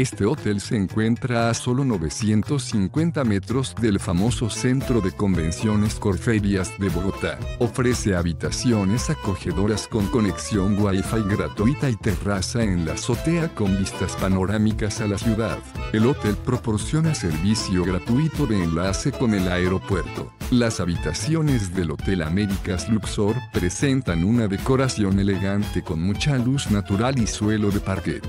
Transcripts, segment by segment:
Este hotel se encuentra a solo 950 metros del famoso Centro de Convenciones Corferias de Bogotá. Ofrece habitaciones acogedoras con conexión Wi-Fi gratuita y terraza en la azotea con vistas panorámicas a la ciudad. El hotel proporciona servicio gratuito de enlace con el aeropuerto. Las habitaciones del Hotel Américas Luxor presentan una decoración elegante con mucha luz natural y suelo de parquet.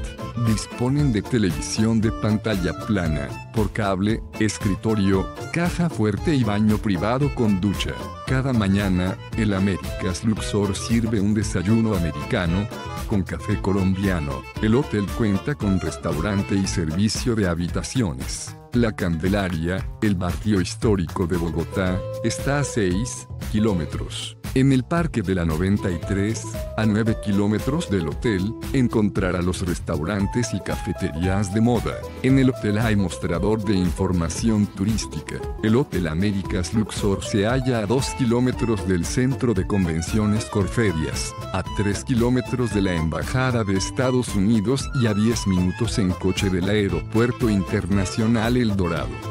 Disponen de televisión de pantalla plana, por cable, escritorio, caja fuerte y baño privado con ducha. Cada mañana, el Américas Luxor sirve un desayuno americano, con café colombiano. El hotel cuenta con restaurante y servicio de habitaciones. La Candelaria, el barrio histórico de Bogotá, está a 6 kilómetros. En el Parque de la 93, a 9 kilómetros del hotel, encontrará los restaurantes y cafeterías de moda. En el hotel hay mostrador de información turística. El Hotel Américas Luxor se halla a 2 kilómetros del Centro de Convenciones Corferias, a 3 kilómetros de la Embajada de Estados Unidos y a 10 minutos en coche del Aeropuerto Internacional El Dorado.